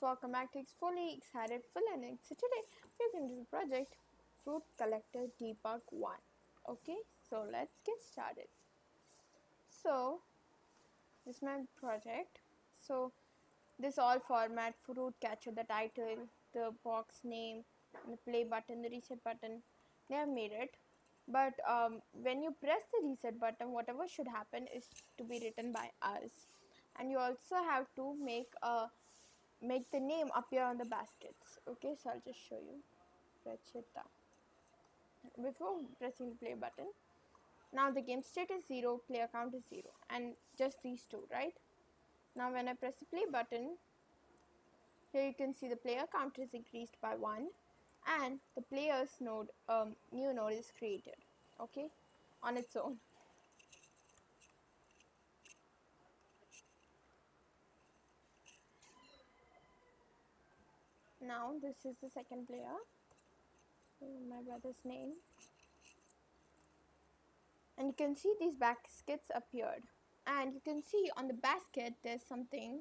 welcome back to Fully Excited for Learning. So today we're going to do the project Fruit Collector Debug 1. Okay, so let's get started. So this is my project. So this all format, fruit catcher, the title, the box name, the play button, the reset button, they have made it. But um, when you press the reset button, whatever should happen is to be written by us. And you also have to make a make the name appear on the baskets. Okay so i'll just show you. Rachita. before pressing the play button now the game state is 0 player count is 0 and just these two right? Now when i press the play button here you can see the player count is increased by 1 and the players node um, new node is created okay on its own now this is the second player my brother's name. And you can see these baskets appeared. And you can see on the basket there's something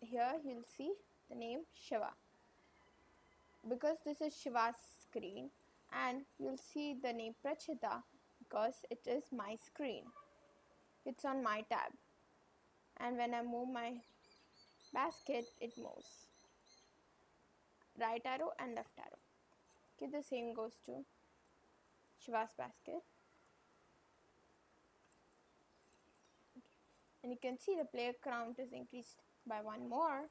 here you'll see the name Shiva. Because this is Shiva's screen and you'll see the name Prachita because it is my screen. It's on my tab. And when I move my basket it moves right arrow and left arrow. Okay the same goes to Shiva's basket. Okay. and you can see the player count is increased by one more.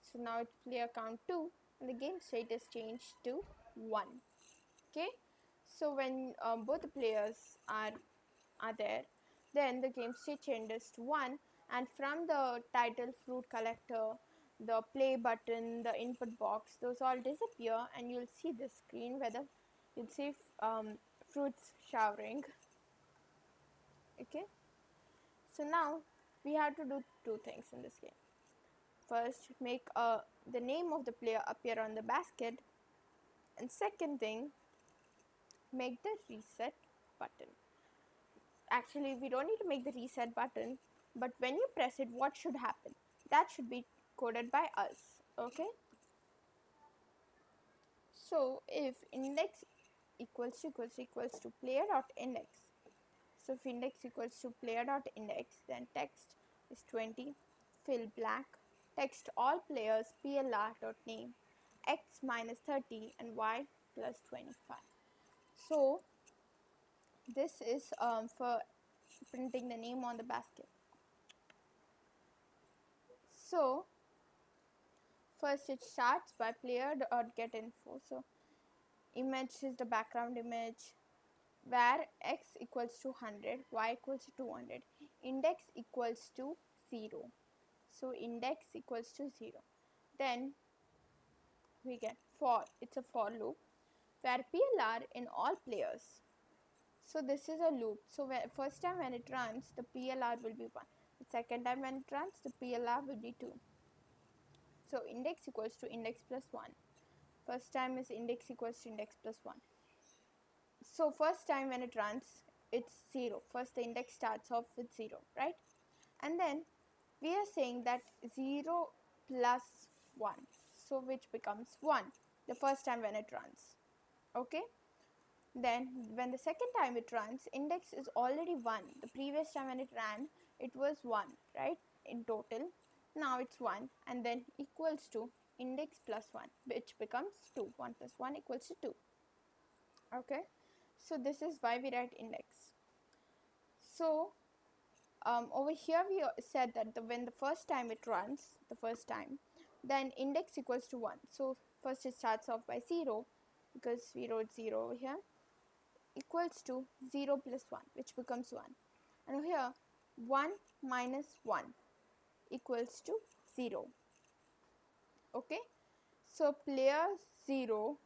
So now it's player count 2 and the game state is changed to 1 okay. So when um, both the players are are there then the game state changes to 1 and from the title fruit collector the play button, the input box, those all disappear and you'll see the screen whether you'll see um, fruits showering. Okay, so now we have to do two things in this game. First, make uh, the name of the player appear on the basket, and second thing, make the reset button. Actually, we don't need to make the reset button, but when you press it, what should happen? That should be coded by us okay? So if index equals equals to equals to player dot index so if index equals to player dot index then text is 20 fill black text all players plr dot name x minus 30 and y plus 25 so this is um, for printing the name on the basket. So first it starts by player dot get info. So image is the background image where x equals to 100 y equals to 200 index equals to 0 so index equals to 0 then we get for it's a for loop where plr in all players. So this is a loop. So first time when it runs the plr will be 1 the second time when it runs the plr will be 2 so index equals to index plus 1. First time is index equals to index plus 1. So first time when it runs, it's 0. First the index starts off with 0, right? And then we are saying that 0 plus 1. So which becomes 1 the first time when it runs. Okay? Then when the second time it runs, index is already 1. The previous time when it ran, it was 1, right? In total now it's 1 and then equals to index plus 1 which becomes 2 1 plus 1 equals to 2 okay? So this is why we write index. So um, over here we said that the, when the first time it runs the first time then index equals to 1 so first it starts off by 0 because we wrote 0 over here equals to 0 plus 1 which becomes 1 and over here 1 minus 1 equals to 0 okay? So player 0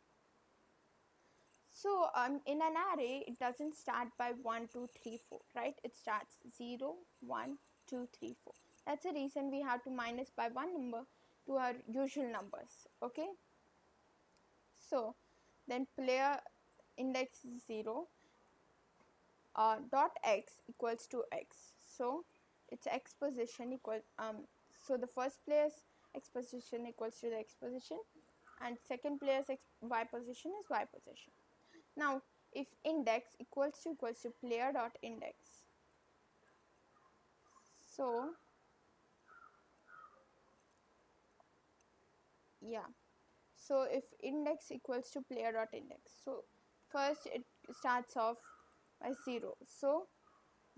so um, in an array it doesn't start by 1 2 3 4 right? It starts 0 1 2 3 4 that's the reason we have to minus by one number to our usual numbers. Okay? So then player index 0 uh, dot x equals to x. So its x position equal um so the first player's x position equals to the x position and second player's x, y position is y position. Now if index equals to equals to player dot index. So yeah. So if index equals to player dot index so first it starts off by 0 so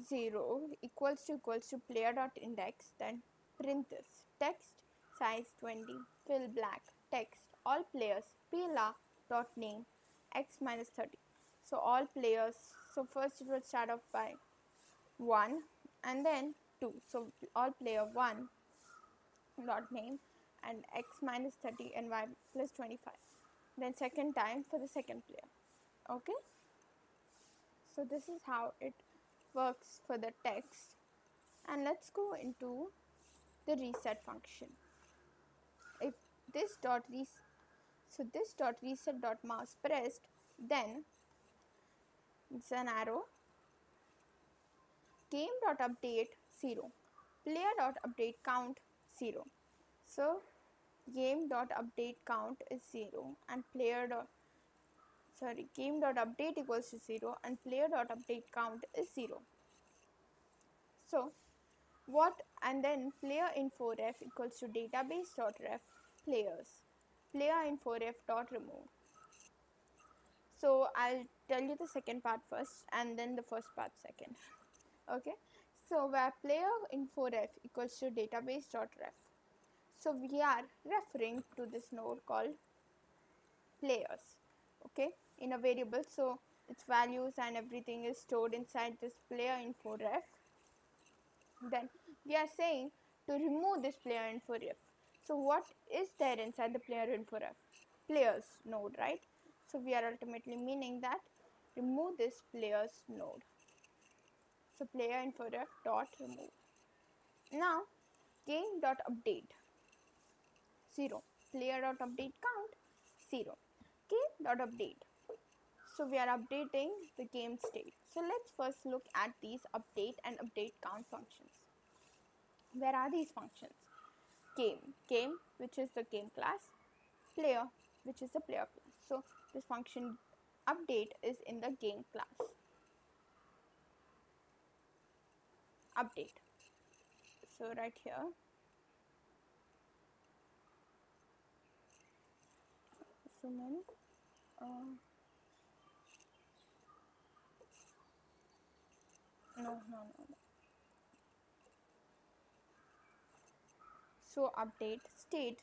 0 equals to equals to player dot index then print this. Text size 20 fill black. Text all players pla dot name x minus 30 so all players so first it will start off by 1 and then 2 so all player 1 dot name and x minus 30 and y plus 25 then second time for the second player. Okay? So this is how it works for the text. And let's go into the reset function. If this dot reset so this dot reset dot mouse pressed then it's an arrow. Game dot update 0 player dot update count 0 so game dot update count is 0 and player dot sorry game dot update equals to 0 and player dot update count is 0 so what and then player info ref equals to database dot ref players. Player info ref dot remove. So i'll tell you the second part first and then the first part second. Okay? So where player info ref equals to database dot ref so we are referring to this node called players. Okay in a variable so its values and everything is stored inside this player info ref. Then we are saying to remove this player info ref. So what is there inside the player info ref? Players node right? So we are ultimately meaning that remove this players node. So player info ref dot remove. Now game dot update. 0 player dot update count 0 game dot update so we are updating the game state. So let's first look at these update and update count functions. Where are these functions? Game. Game which is the game class. Player which is the player class. So this function update is in the game class. Update. So right here. So then uh, no no no so update state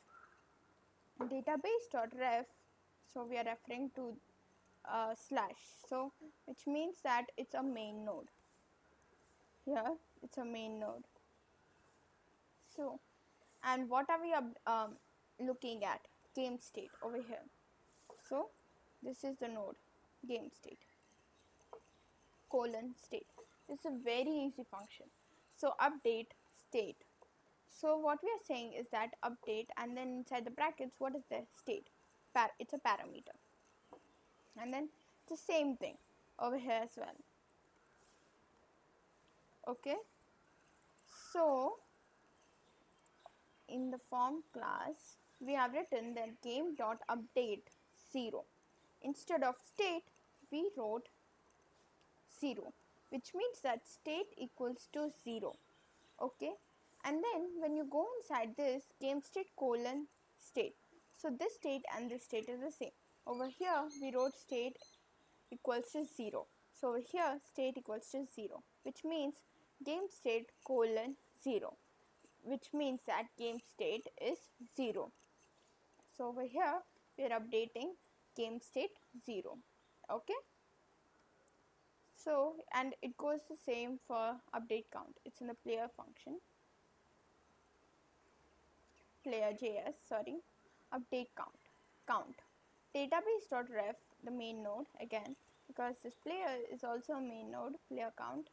database dot ref. So we are referring to uh, slash. So which means that it's a main node. Here it's a main node. So and what are we um, looking at? Game state over here. So this is the node game state. Colon state it's a very easy function. So update state. So what we are saying is that update and then inside the brackets what is the state? Par it's a parameter. And then the same thing over here as well. Okay? So in the form class we have written that game dot update 0 instead of state we wrote 0 which means that state equals to 0 okay? And then when you go inside this game state colon state so this state and this state is the same. Over here we wrote state equals to 0 so over here state equals to 0 which means game state colon 0 which means that game state is 0 so over here we are updating game state 0 okay so and it goes the same for update count. It's in the player function. Player js sorry. Update count. Count. Database.ref the main node again because this player is also a main node player count.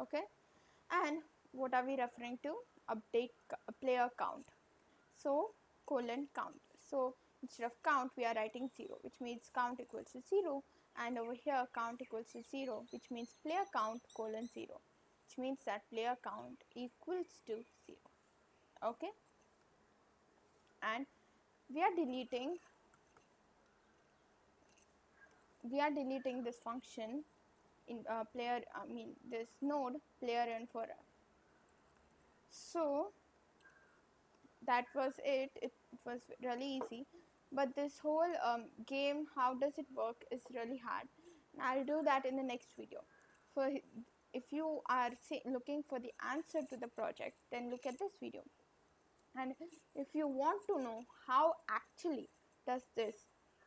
Okay? And what are we referring to? Update uh, player count. So colon count. So instead of count we are writing 0 which means count equals to 0 and over here count equals to 0 which means player count colon 0 which means that player count equals to 0 okay? And we are deleting we are deleting this function in uh, player I mean this node player info ref so that was it. it. It was really easy but this whole um, game how does it work is really hard. And I'll do that in the next video. For if you are looking for the answer to the project then look at this video. And if you want to know how actually does this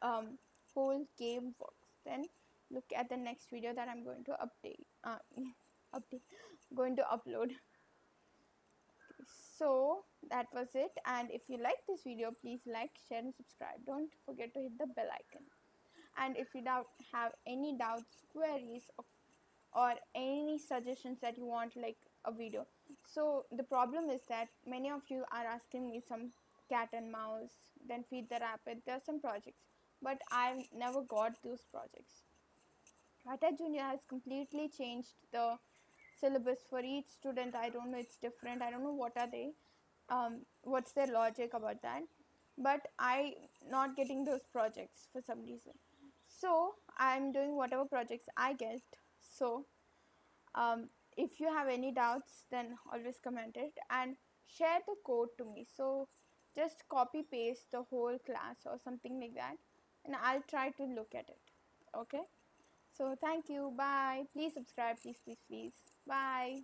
um, whole game works then look at the next video that I'm going to update uh, update going to upload so that was it. And if you like this video please like share and subscribe. Don't forget to hit the bell icon. And if you doubt have any doubts queries or, or any suggestions that you want like a video. So the problem is that many of you are asking me some cat and mouse then feed the rabbit. There are some projects. But i've never got those projects. Tata Junior has completely changed the syllabus for each student. I don't know, it's different. I don't know what are they, um, what's their logic about that. But I not getting those projects for some reason. So I'm doing whatever projects I get. So um, if you have any doubts, then always comment it and share the code to me. So just copy paste the whole class or something like that, and I'll try to look at it. Okay. So thank you. Bye. Please subscribe. Please, please, please. Bye.